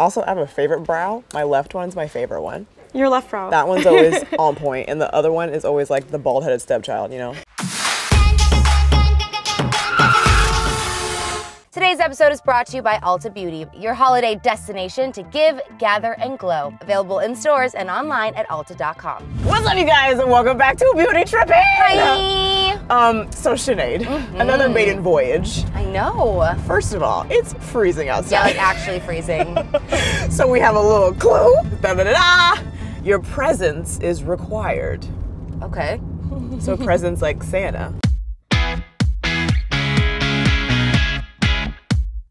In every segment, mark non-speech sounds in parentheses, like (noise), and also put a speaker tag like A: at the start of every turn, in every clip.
A: Also, I have a favorite brow. My left one's my favorite one.
B: Your left brow.
A: That one's always (laughs) on point, and the other one is always like the bald headed stepchild, you know?
C: Today's episode is brought to you by Ulta Beauty, your holiday destination to give, gather, and glow. Available in stores and online at Ulta.com.
A: What's up, you guys, and welcome back to Beauty Tripping!
C: Hi!
A: Um, so Sinead, another maiden voyage.
C: I know.
A: First of all, it's freezing outside.
C: Yeah, like actually freezing. (laughs)
A: so we have a little clue. Da da da da! Your presence is required.
C: Okay.
A: So presents like Santa.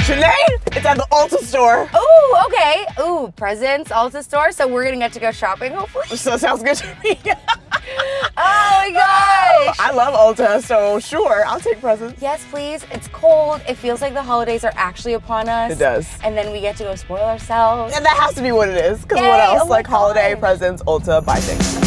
A: Sinead, it's at the Ulta store.
C: Ooh, okay. Ooh, presents, Ulta store. So we're gonna get to go shopping, hopefully.
A: So sounds good to me. (laughs)
C: Oh my gosh.
A: I love Ulta, so sure, I'll take presents.
C: Yes, please. It's cold. It feels like the holidays are actually upon us.
A: It does.
C: And then we get to go spoil ourselves.
A: And that has to be what it is. Because what else?
C: oh
A: like holiday presents, Ulta, buy things.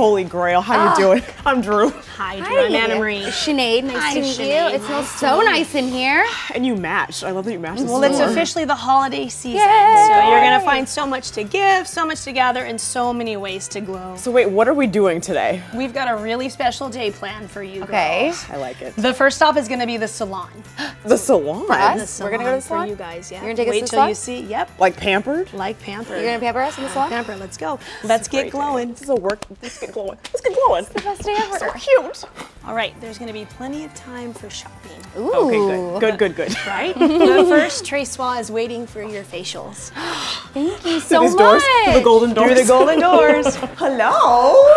A: Holy grail. How
C: Ah.
A: you doing? I'm Drew.
B: Hi, Drew. I'm Anna Marie.
C: Sinead, nice
B: Hi,
C: to meet
B: Sinead.
C: you. It smells so nice in here.
A: And you matched. I love that you matched.
B: Well, it's officially the holiday season,
C: Yay.
B: so you're gonna find so much to give, so much to gather, and so many ways to glow.
A: So wait, what are we doing today?
B: We've got a really special day planned for you.
C: Okay.
B: girls.
A: I like it.
B: The first stop is gonna be the salon. (gasps)
A: The salon.
C: us?
B: The
C: We're gonna go to the salon?
B: for you guys. Yeah.
C: You're gonna take us to the
B: till
C: salon?
B: you see. Yep.
A: Like pampered?
B: Like pamper.
C: You're gonna pamper us in the salon?
B: Pamper. Let's go. Let's get
A: Great day.
B: glowing.
A: This is a work. Let's get glowing. Let's get glowing.
C: It's the Best day (laughs) ever.
A: So cute.
B: All right. There's gonna be plenty of time for shopping.
C: Ooh.
A: Okay, good. Good, good, good. (laughs)
B: Right? (laughs) but first, Trace Swa is waiting for your facials. (gasps)
C: Thank you so much.
A: doors, to the golden doors.
B: Through (laughs) the golden doors.
A: Hello.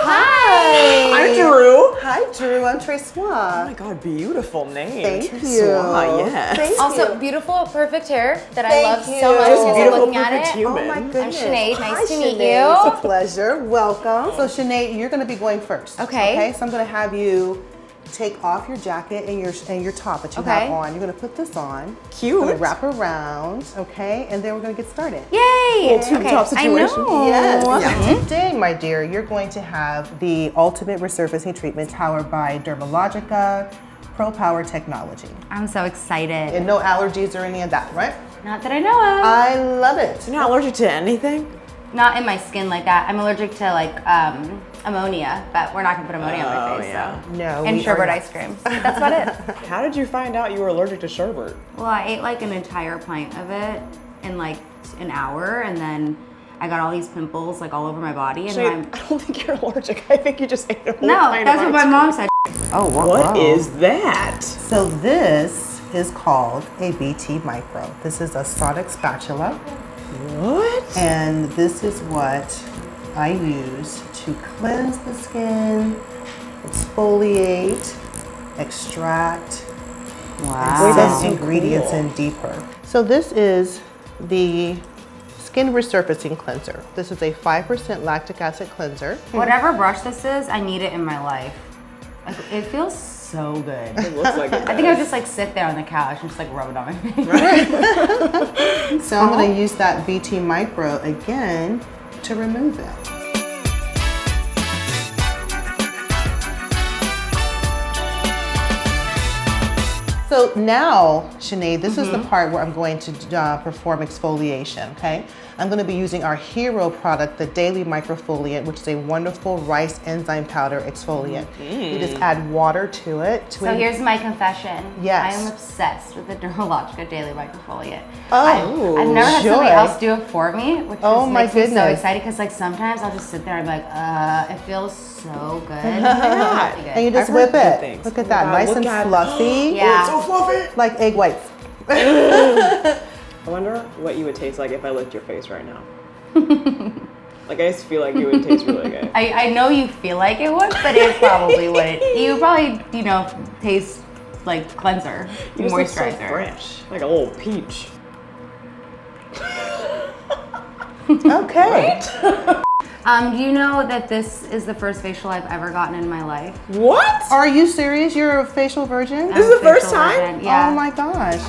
C: Hi.
A: I'm Drew.
D: Hi, Drew. I'm Trace
A: Oh my God, beautiful name.
D: Thank
A: Trace
D: you.
A: Swa, yes.
D: Thank
C: Also,
D: you.
C: beautiful, perfect hair that I
D: Thank
C: love
D: you.
C: so much
D: Just
C: as I'm
A: beautiful,
C: looking at it.
A: human.
D: Oh my goodness.
C: Sinead. Nice
D: Hi,
C: to meet
D: Sinead.
C: you.
D: It's a pleasure. Welcome. So, Sinead, you're going to be going first.
C: Okay.
D: Okay. So I'm going to have you take off your jacket and your and your top that you
C: Okay.
D: have on. You're going to put this on.
A: Cute.
D: Gonna wrap around. Okay. And then we're going to get started.
C: Yay!
A: tube
C: okay.
A: top
C: I know.
D: Yes. Mm-hmm. Today, my dear, you're going to have the ultimate resurfacing treatment powered by Dermalogica Pro Power Technology.
C: I'm so excited.
D: And no allergies or any of that, right?
C: Not that I know of.
D: I love it.
A: You're not allergic to anything?
C: Not in my skin like that. I'm allergic to like um, ammonia, but we're not gonna put ammonia on
A: Oh,
C: my face.
A: yeah.
C: So.
D: No.
C: And
D: we
C: sherbet ice cream. (laughs) That's about it. (laughs)
A: How did you find out you were allergic to sherbet?
C: Well, I ate like an entire pint of it in like an hour, and then I got all these pimples like all over my body. And
A: Jade,
C: I'm (laughs)
A: I don't think you're allergic. I think you just ate a whole
C: no,
A: pint
C: that's
A: of
C: what my mom said. Oh, whoa,
A: What
C: whoa.
A: is that?
D: So this is called a BT Micro. This is a sonic spatula,
A: What?
D: and this is what I use to cleanse the skin, exfoliate, extract,
C: Wow.
D: and
A: that's
D: some
A: so
D: ingredients
A: cool.
D: in deeper. So this is the skin resurfacing cleanser. This is a 5% lactic acid cleanser.
C: Whatever brush this is, I need it in my life. It feels so good.
A: It looks like it. (laughs)
C: I think I would just like sit there on the couch and just like rub it on my face. (laughs)
D: So I'm going to use that BT Micro again to remove it. So now, Sinead, this is the part where I'm going to uh, perform exfoliation, okay? I'm gonna be using our hero product, the Daily Microfoliant, which is a wonderful rice enzyme powder exfoliant. You just add water to it. To
C: So here's my confession.
D: Yes.
C: I am obsessed with the (laughs) Dermalogica Daily Microfoliant.
D: Oh,
C: I've, I've never had somebody else do it for me, which
D: Oh,
C: just
D: my
C: makes me so
D: goodness.
C: excited because like sometimes I'll just sit there and be like, uh, it feels so good. (laughs)
A: not?
D: And you just
A: I've
D: whip it. Look at that,
A: my God,
D: nice and
A: at-
D: fluffy, (gasps)
C: yeah.
A: So fluffy.
D: like egg whites. (laughs)
A: I wonder what you would taste like if I licked your face right now. (laughs) like I just feel like you would taste really good.
C: I, I know you feel like it would, but it probably wouldn't. You probably, you know, taste like cleanser,
A: You just look so
C: moisturizer.
A: fresh, like a little peach. (laughs)
D: Okay.
C: Um, you know that this is the first facial I've ever gotten in my life.
A: What?
D: Are you serious? You're a facial virgin?
A: I'm this is the first time?
C: Virgin, yeah.
D: Oh my gosh.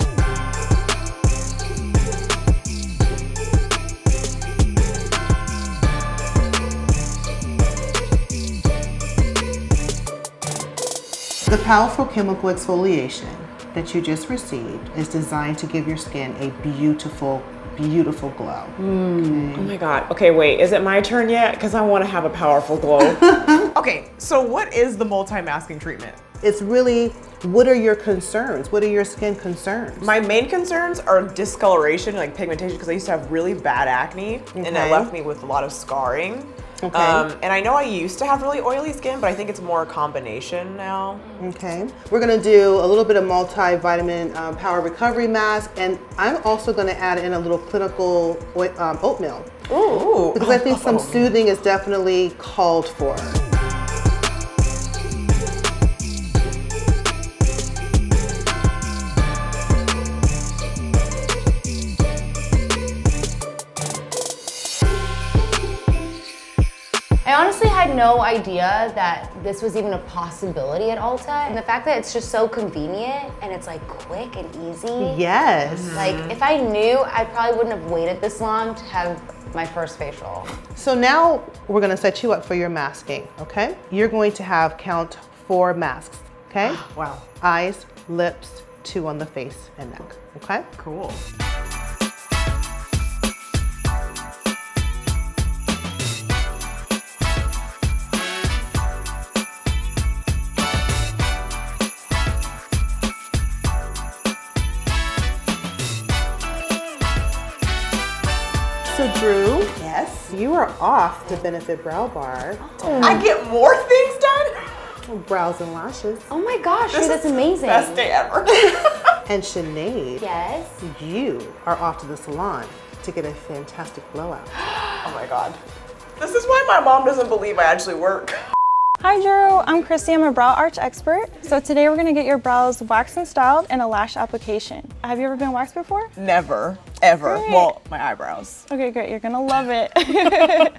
D: The powerful chemical exfoliation that you just received is designed to give your skin a beautiful beautiful glow. Mm.
A: Oh my god. Okay, wait. Is it my turn yet? Because I want to have a powerful glow. (laughs)
E: Okay, so what is the multi-masking treatment?
D: It's really what are your concerns? What are your skin concerns?
E: My main concerns are discoloration, like pigmentation, because I used to have really bad acne, and
D: Okay.
E: that left me with a lot of scarring.
D: Okay.
E: Um, and I know I used to have really oily skin, but I think it's more a combination now.
D: Okay, we're gonna do a little bit of multivitamin um, power recovery mask, and I'm also gonna add in a little clinical um, oatmeal
E: Ooh.
D: because I think some soothing is definitely called for.
C: Had no idea that this was even a possibility at Ulta. And the fact that it's just so convenient and it's like quick and easy.
D: Yes.
C: Like if I knew, I probably wouldn't have waited this long to have my first facial.
D: So now we're gonna set you up for your masking. Okay, you're going to have count four masks. Okay. (gasps)
E: Wow.
D: Eyes, lips, two on the face and neck. Okay.
E: Cool.
D: You are off to Benefit Brow Bar,
E: I get more things done?
D: brows and lashes,
C: Oh my gosh,
E: This
C: that's amazing.
E: Best day ever. (laughs)
D: and Sinead.
C: Yes.
D: You are off to the salon to get a fantastic blowout. (gasps)
E: oh my god. This is why my mom doesn't believe I actually work.
F: Hi Drew, I'm Christy, I'm a brow arch expert. So today we're gonna get your brows waxed and styled and a lash application. Have you ever been waxed before?
E: Never, ever.
F: Great.
E: Well, my eyebrows.
F: Okay, great, you're gonna love it.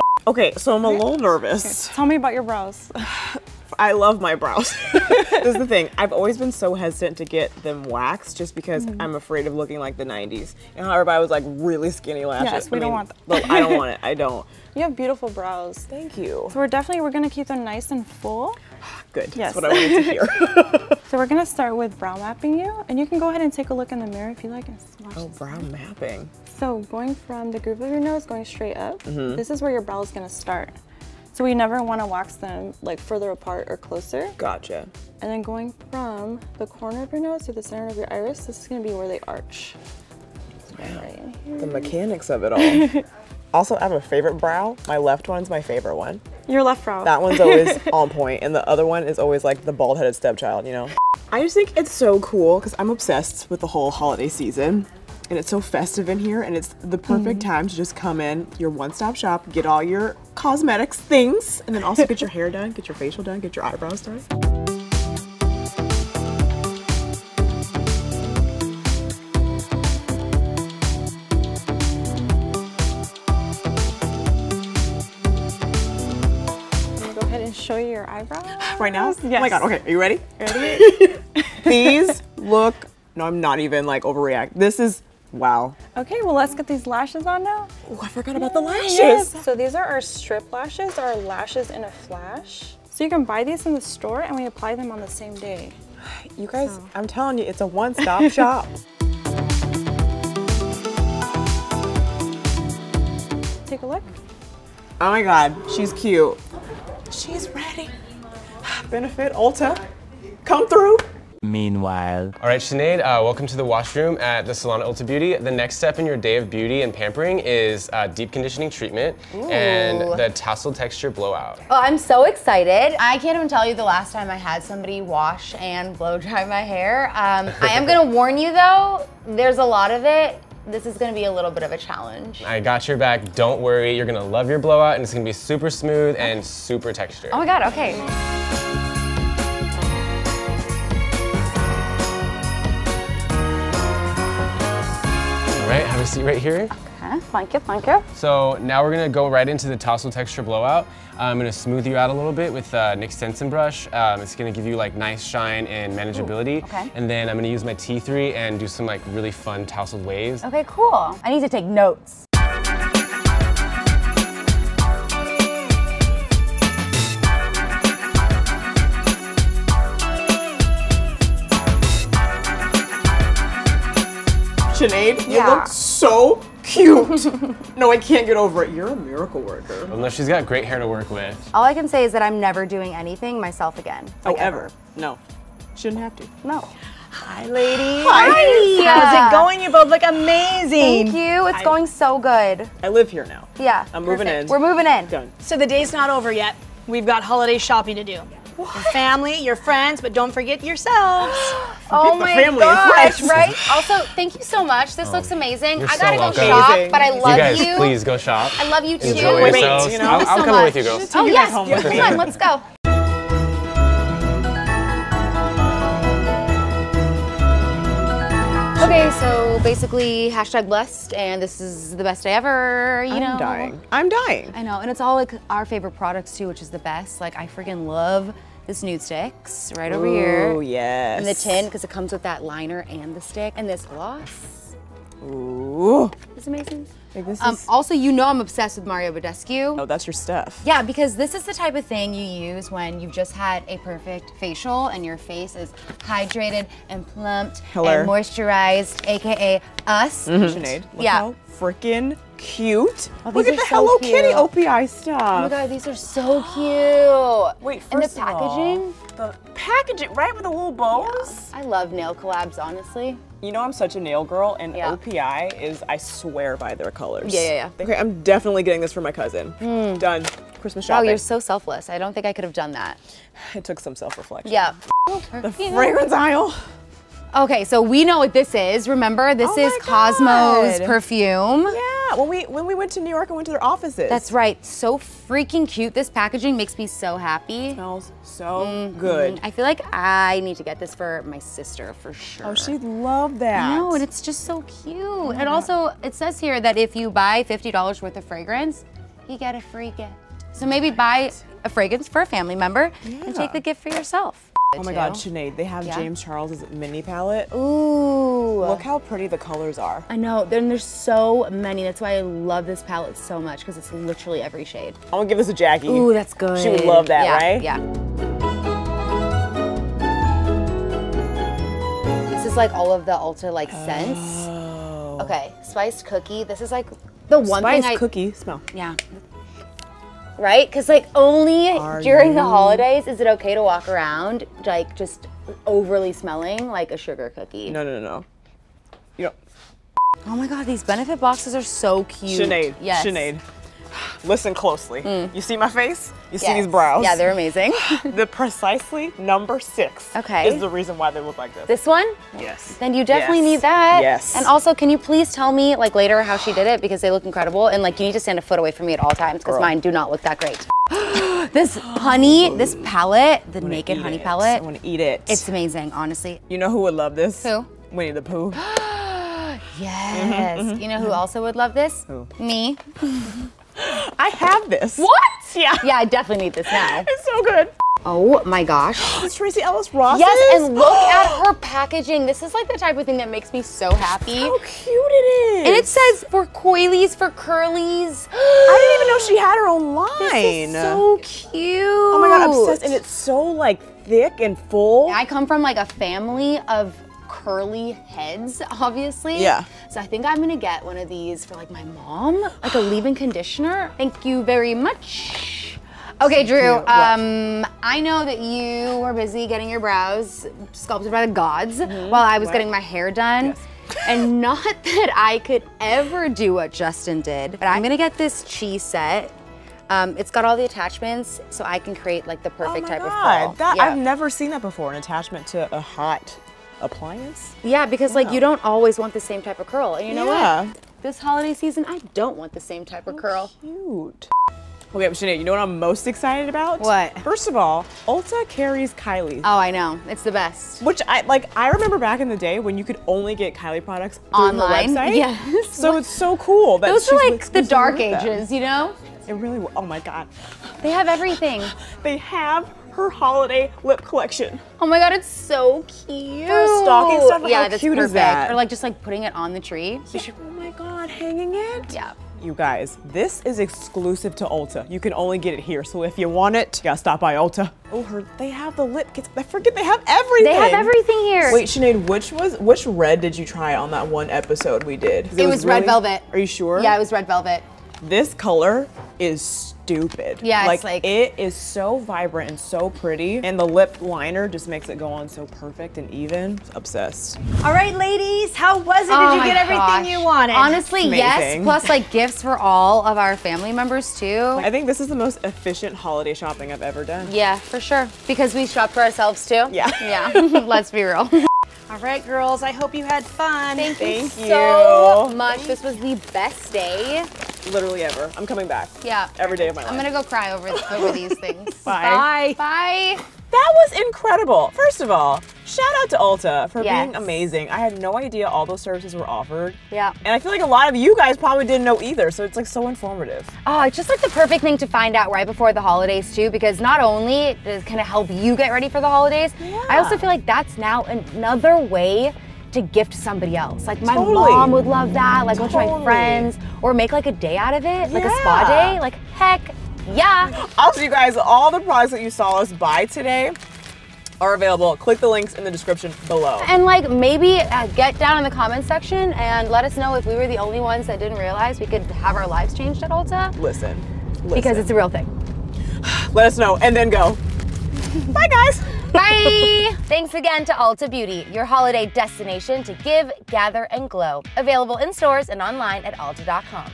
F: (laughs)
A: okay, so I'm a little nervous.
F: Tell me about your brows. (sighs) (laughs)
A: I love my brows. (laughs) this is the thing. I've always been so hesitant to get them waxed just because
F: Mm-hmm.
A: I'm afraid of looking like the 90s. And how everybody was like really skinny lashes.
F: Yes, we
A: I
F: don't
A: mean,
F: want that.
A: I don't want it. (laughs) I don't.
F: You have beautiful brows.
A: Thank you.
F: So we're definitely, we're gonna keep them nice and full. (sighs)
A: Good.
F: Yes.
A: That's what I wanted to hear. (laughs)
F: So we're gonna start with brow mapping you, and you can go ahead and take a look in the mirror if you like and swatch
A: oh, brow mapping.
F: So going from the groove of your nose, going straight up,
A: Mm-hmm.
F: this is where your brow is gonna start. So we never wanna wax them like further apart or closer.
A: Gotcha.
F: And then going from the corner of your nose to the center of your iris, this is gonna be where they arch. So right.
A: The mechanics of it all. (laughs) also, I have a favorite brow. My left one's my favorite one.
F: Your left brow.
A: That one's always (laughs) on point, and the other one is always like the bald headed stepchild, you know? I just think it's so cool because I'm obsessed with the whole holiday season. And it's so festive in here, and it's the perfect mm-hmm. time to just come in, your one stop shop, get all your cosmetics things, and then also get your hair done, get your facial done, get your eyebrows done.
F: Go ahead and show you your eyebrows.
A: Right now?
F: Yes.
A: Oh my god, okay, are you ready?
F: Ready? (laughs)
A: These look, no, I'm not even like overreact. This is, wow.
F: okay, well let's get these lashes on now.
A: Oh, I forgot about the lashes.
F: Yes. So these are our strip lashes, our lashes in a flash. So you can buy these in the store and we apply them on the same day. (sighs)
A: You guys, I'm telling you, it's a one stop (laughs) shop.
F: Take a look.
A: Oh my god, she's cute. She's ready. Benefit Ulta, come through.
G: Meanwhile,
H: All right, Sinead, uh, welcome to the washroom at the Salon Ulta Beauty. The next step in your day of beauty and pampering is uh, deep conditioning treatment and the tassel texture blowout.
C: Oh, I'm so excited. I can't even tell you the last time I had somebody wash and blow (laughs) dry my hair. Um, I am gonna (laughs) warn you though, there's a lot of it. This is gonna be a little bit of a challenge.
H: I got your back. Don't worry. You're gonna love your blowout, and it's gonna be super smooth and super textured.
C: Oh my god, okay.
H: A seat right here.
F: Okay, thank you, thank you.
H: So now we're gonna go right into the tassel texture blowout. I'm gonna smooth you out a little bit with uh, NYX Sensen brush. Um, it's gonna give you like nice shine and manageability.
C: okay.
H: And then I'm gonna use my T3 and do some like really fun tousled waves.
C: Okay, cool. I need to take notes.
A: Sinead, you
C: Yeah.
A: look so cute. (laughs) no, I can't get over it. You're a miracle worker.
H: Unless she's got great hair to work with.
C: All I can say is that I'm never doing anything myself again.
A: Oh,
C: Like,
A: ever? No. Shouldn't have to.
C: No.
B: Hi, ladies.
C: Hi.
B: How's it going? You both look amazing.
C: Thank you. It's going so good.
A: I live here now.
C: Yeah.
A: I'm moving in.
C: We're moving in.
A: Done.
B: So the day's not over yet. We've got holiday shopping to do. Your family, your friends, but don't forget yourselves. (gasps)
C: Oh my
A: family
C: gosh, right? (laughs) Also, thank you so much. This looks oh,
H: amazing.
C: I gotta go
H: welcome.
C: shop,
A: Amazing.
C: but I love
H: you guys,
C: you.
H: please go shop.
C: I love you too.
H: Enjoy
A: Wait,
H: yourselves.
A: you know?
H: I'll,
C: Thank you
H: I'll
C: so
H: come with you,
C: much.
H: girls.
C: Oh
A: you
C: yes,
A: guys home with
C: come on, let's go. Okay, so basically hashtag blessed, and this is the best day ever. You know,
A: I'm dying. I'm dying.
C: I know, and it's all like our favorite products too, which is the best. Like I freaking love this Nudestix right over here.
A: Oh, yes.
C: And the tin, because it comes with that liner and the stick, and this gloss
A: Ooh.
C: It's amazing.
A: Like this
C: Um,
A: is,
C: also, you know I'm obsessed with Mario Badescu.
A: oh, that's your stuff.
C: Yeah, because this is the type of thing you use when you've just had a perfect facial and your face is hydrated and plumped
A: Hello.
C: and moisturized, aka us.
A: Sinead, look
C: Yeah.
A: how freaking cute.
C: Oh,
A: look at the
C: so
A: Hello
C: cute.
A: Kitty OPI stuff.
C: Oh my god, these are so cute.
A: Wait,
C: and the
A: first of all,
C: packaging.
A: the packaging, right, with the little bows?
C: I love nail collabs, honestly.
A: You know I'm such a nail girl, and
C: Yeah.
A: OPI is, I swear by their colors.
C: Yeah, yeah, yeah.
A: Okay, I'm definitely getting this for my cousin. Hmm. Done. Christmas
C: Wow,
A: shopping.
C: you're so selfless. I don't think I could have done that.
A: it took some self-reflection.
C: Yeah.
A: Oh, oh, the fragrance aisle.
C: Okay, so we know what this is. Remember, this
A: Oh
C: is Cosmo's perfume.
A: Yeah, when we when we went to New York, I went to their offices.
C: That's right. So freaking cute. This packaging makes me so happy.
A: smells so
C: Mm-hmm.
A: good.
C: I feel like I need to get this for my sister for sure.
A: Oh, she'd love that.
C: No, and it's just so cute. And also, it says here that if you buy $50 worth of fragrance, you get a free gift. So maybe buy a fragrance for a family member and take the gift for yourself.
A: Oh my God, Sinead, they have
C: Yeah?
A: James Charles's mini palette.
C: Ooh.
A: Look how pretty the colors are.
C: I know. Then there's so many. That's why I love this palette so much because it's literally every shade.
A: I'm gonna give this a Jackie.
C: Ooh, that's good.
A: She would love that,
C: yeah,
A: right?
C: Yeah. This is like all of the Ulta like scents. Oh. Okay, spiced cookie. This is like the one
A: Spice
C: thing I
A: cookie smell.
C: yeah. Right? Because like only
A: Are
C: during the holidays is it okay to walk around like just overly smelling like a sugar cookie.
A: No, no, no, no. You know,
C: Oh my god, these benefit boxes are so cute.
A: Sinead,
C: Yes.
A: Sinead. Listen closely. Mm. You see my face? You see
C: Yes.
A: these brows?
C: Yeah, they're amazing. (laughs)
A: the precisely number six
C: Okay.
A: is the reason why they look like this.
C: this one?
A: yes.
C: Then you definitely
A: Yes.
C: need that.
A: Yes.
C: And also, can you please tell me like later how she did it because they look incredible and like you need to stand a foot away from me at all times because mine do not look that great. (gasps) this honey, this palette, the naked honey
A: it.
C: palette,
A: I want to eat it.
C: it's amazing, honestly.
A: You know who would love this?
C: Who?
A: Winnie the Pooh. (gasps)
C: Yes. Mm-hmm, you know mm-hmm. who also would love this?
A: Who?
C: Me. (laughs)
A: I have this.
C: What? (laughs)
A: Yeah.
C: Yeah, I definitely need this now.
A: It's so good.
C: Oh my gosh. (gasps)
A: This is Tracee Ellis Ross.
C: Yes, and (gasps) look at her packaging. This is like the type of thing that makes me so happy.
A: How cute it is.
C: And it says for coilies, for curlies. (gasps)
A: I didn't even know she had her own line.
C: This is so cute.
A: oh my god, I'm obsessed. And it's so like thick and full.
C: I come from like a family of curly heads, obviously.
A: Yeah.
C: So I think I'm gonna get one of these for like my mom, like a leave-in conditioner. Thank you very much. Okay, Drew. Um, I know that you were busy getting your brows sculpted by the gods while I was getting my hair done. (laughs) And not that I could ever do what Justin did, but I'm gonna get this Chi set. Um, it's got all the attachments, so I can create like the
A: oh
C: perfect
A: my
C: type
A: god,
C: of curl.
A: that
C: Yeah.
A: I've never seen that before. An attachment to a hot appliance.
C: Yeah, because like you don't always want the same type of curl. And you know
A: Yeah.
C: what? This holiday season, I don't want the same type of curl.
A: Cute. Okay, but Sinead, you know what I'm most excited about?
C: What?
A: First of all, Ulta carries Kylie.
C: Oh, I know. It's the best.
A: Which I like. I remember back in the day when you could only get Kylie products
C: Online?
A: her website. (laughs)
C: Yes.
A: So it's so cool that
C: Those are like the dark ages, you know?
A: It really. Oh my god.
C: They have everything.
A: They have her holiday lip collection.
C: Oh my god, it's so cute.
A: For stocking stuff,
C: yeah,
A: how
C: that's
A: cute is
C: perfect.
A: that?
C: Or like just like putting it on the tree. You should-
A: Oh my god, hanging it.
C: yeah.
A: You guys, this is exclusive to Ulta. You can only get it here. So if you want it, you gotta stop by Ulta. Oh, her, they have the lip kits. I forget they have everything.
C: They have everything here.
A: Wait, Sinead, which was which red did you try on that one episode we did?
C: It was red velvet.
A: Are you sure?
C: Yeah, it was red velvet.
A: This color is stupid.
C: Yeah, it's
A: like,
C: like-
A: it is so vibrant and so pretty, and the lip liner just makes it go on so perfect and even. Obsessed.
B: All right, ladies, how was it? Did
C: Oh
B: you get everything
C: gosh.
B: you wanted?
C: Honestly, yes. Plus, like gifts for all of our family members too.
A: I think this is the most efficient holiday shopping I've ever done.
C: Yeah, for sure. Because we shop for ourselves too.
A: Yeah.
C: Yeah. (laughs) (laughs) Let's be real.
B: All right, girls, I hope you had fun.
C: Thank, you so
A: you.
C: much. This was the best day.
A: Literally ever. I'm coming back.
C: Yeah.
A: Every day of my life.
C: I'm gonna go cry over over these (laughs) things.
A: Bye.
B: Bye.
C: Bye.
A: That was incredible. First of all, shout out to Ulta for
C: Yes.
A: being amazing. I had no idea all those services were offered.
C: Yeah.
A: And I feel like a lot of you guys probably didn't know either, so it's like so informative.
C: Oh, it's just like the perfect thing to find out right before the holidays too, because not only does it kind of help you get ready for the holidays, yeah. I also feel like that's now another way to gift somebody else. Like my
A: Totally.
C: mom would love that, like bunch of my friends, or make like a day out of it, like a spa day. Like heck, yeah.
A: Also, you guys, all the products that you saw us buy today are available. Click the links in the description below.
C: And like maybe uh, get down in the comments section and let us know if we were the only ones that didn't realize we could have our lives changed at Ulta.
A: Listen. listen.
C: Because it's a real thing.
A: Let us know and then go. (laughs) Bye, guys.
C: Bye! Thanks again to Ulta Beauty, your holiday destination to give, gather, and glow. Available in stores and online at Ulta.com.